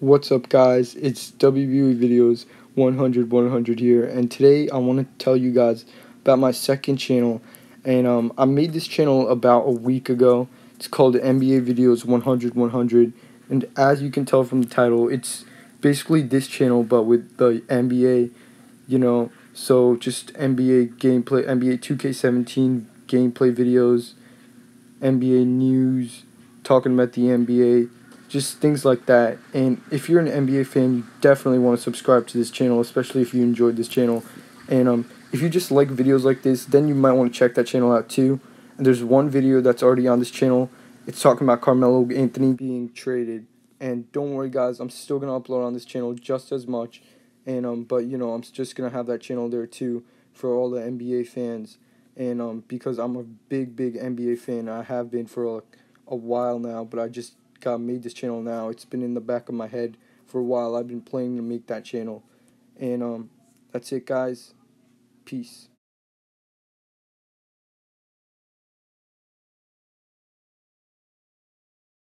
What's up guys, it's WWE Videos 100 100 here and today I want to tell you guys about my second channel and um, I made this channel about a week ago. It's called NBA Videos 100 100 and as you can tell from the title it's basically this channel but with the NBA you know so just NBA gameplay, NBA 2K17 gameplay videos, NBA news, talking about the NBA just things like that. And if you're an NBA fan, you definitely want to subscribe to this channel, especially if you enjoyed this channel. And um, if you just like videos like this, then you might want to check that channel out too. And there's one video that's already on this channel. It's talking about Carmelo Anthony being traded. And don't worry, guys, I'm still gonna upload on this channel just as much. And um, but you know, I'm just gonna have that channel there too for all the NBA fans. And um, because I'm a big, big NBA fan, I have been for a, a while now. But I just got made this channel now. It's been in the back of my head for a while. I've been planning to make that channel. And um, that's it, guys. Peace.